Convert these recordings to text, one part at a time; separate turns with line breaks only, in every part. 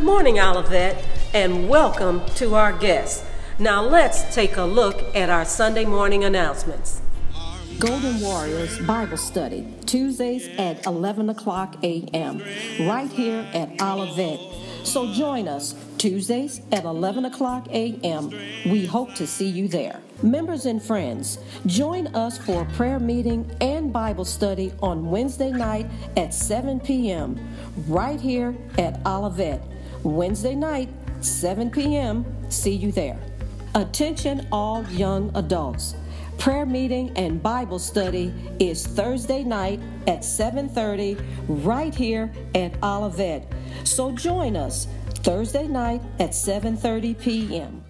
Good morning, Olivet, and welcome to our guests. Now let's take a look at our Sunday morning announcements.
Golden Warriors Bible Study, Tuesdays at 11 o'clock a.m., right here at Olivet. So join us Tuesdays at 11 o'clock a.m. We hope to see you there. Members and friends, join us for a prayer meeting and Bible study on Wednesday night at 7 p.m. right here at Olivet. Wednesday night, 7 p.m. See you there. Attention, all young adults. Prayer meeting and Bible study is Thursday night at 7:30 right here at Olivet. So join us Thursday night at 7:30 p.m.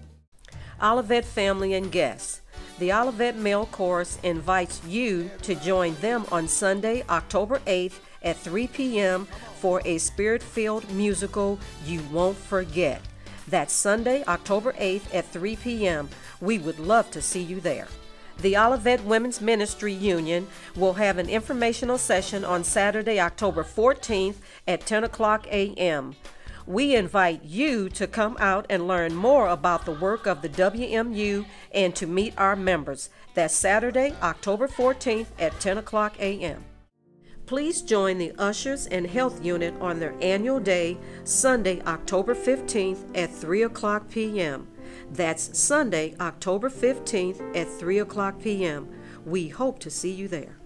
Olivet family and guests. The Olivet Male Chorus invites you to join them on Sunday, October 8th at 3 p.m. for a spirit filled musical you won't forget. That's Sunday, October 8th at 3 p.m. We would love to see you there. The Olivet Women's Ministry Union will have an informational session on Saturday, October 14th at 10 o'clock a.m. We invite you to come out and learn more about the work of the WMU and to meet our members. That's Saturday, October 14th at 10 o'clock a.m. Please join the Ushers and Health Unit on their annual day, Sunday, October 15th at 3 o'clock p.m. That's Sunday, October 15th at 3 o'clock p.m. We hope to see you there.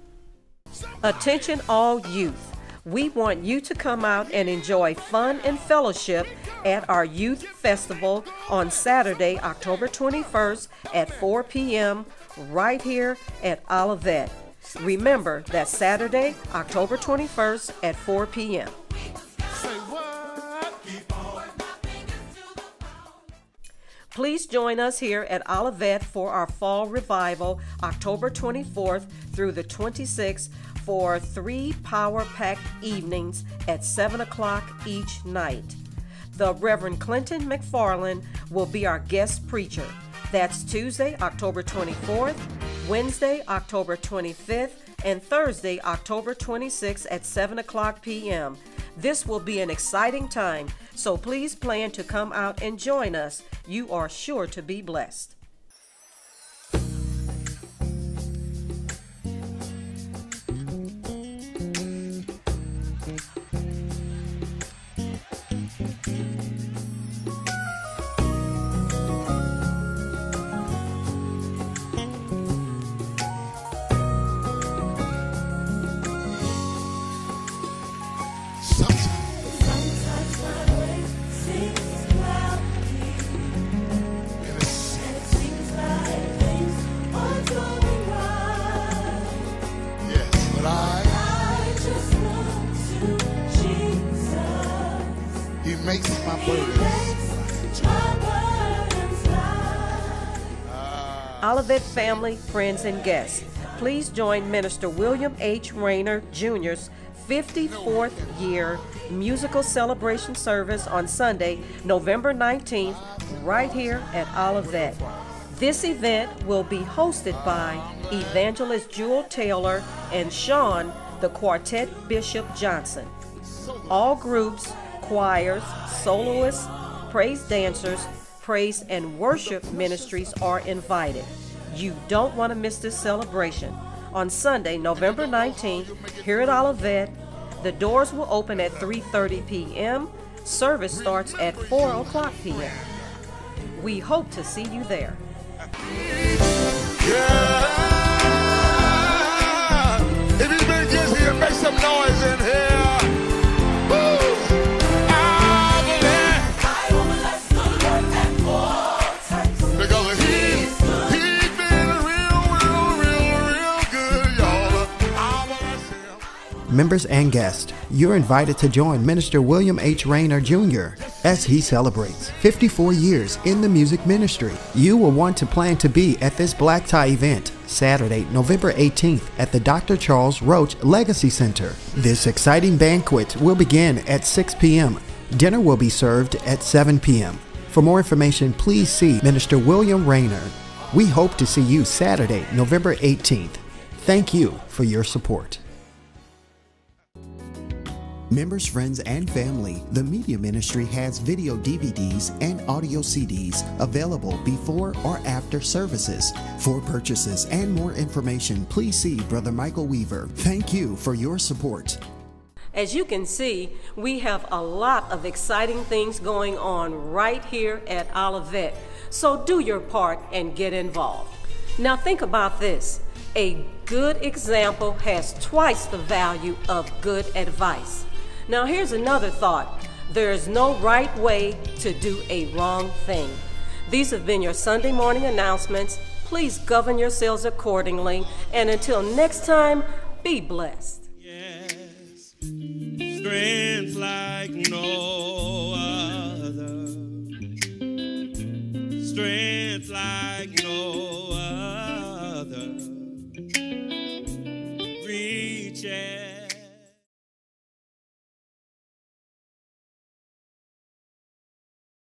Attention, all youth. We want you to come out and enjoy fun and fellowship at our Youth Festival on Saturday, October 21st at 4 p.m. right here at Olivet. Remember that Saturday, October 21st at 4 p.m. Please join us here at Olivet for our fall revival, October 24th through the 26th, for three power packed evenings at 7 o'clock each night. The Reverend Clinton McFarland will be our guest preacher. That's Tuesday, October 24th, Wednesday, October 25th, and Thursday, October 26th at 7 o'clock p.m. This will be an exciting time, so please plan to come out and join us. You are sure to be blessed. Olivet family, friends, and guests, please join Minister William H. Rayner Jr.'s 54th year musical celebration service on Sunday, November 19th, right here at Olivet. This event will be hosted by Evangelist Jewel Taylor and Sean, the Quartet Bishop Johnson. All groups, choirs, soloists, praise dancers, praise and worship ministries are invited. You don't want to miss this celebration. On Sunday, November 19th, here at Olivet, the doors will open at 3:30 p.m. Service starts at 4 o'clock p.m. We hope to see you there.
Members and guests, you're invited to join Minister William H. Rayner Jr. as he celebrates 54 years in the music ministry. You will want to plan to be at this black tie event Saturday, November 18th at the Dr. Charles Roach Legacy Center. This exciting banquet will begin at 6 p.m. Dinner will be served at 7 p.m. For more information, please see Minister William Rayner. We hope to see you Saturday, November 18th. Thank you for your support. Members, friends, and family, the Media Ministry has video DVDs and audio CDs available before or after services. For purchases and more information, please see Brother Michael Weaver. Thank you for your support.
As you can see, we have a lot of exciting things going on right here at Olivet. So do your part and get involved. Now think about this. A good example has twice the value of good advice. Now, here's another thought there is no right way to do a wrong thing. These have been your Sunday morning announcements. Please govern yourselves accordingly. And until next time, be blessed.
Yes, strength like no